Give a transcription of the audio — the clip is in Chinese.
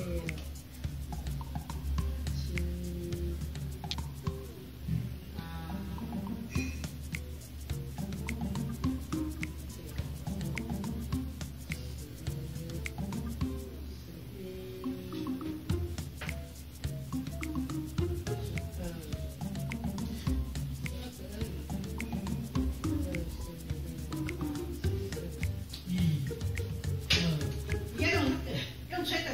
七、八、九、吹的。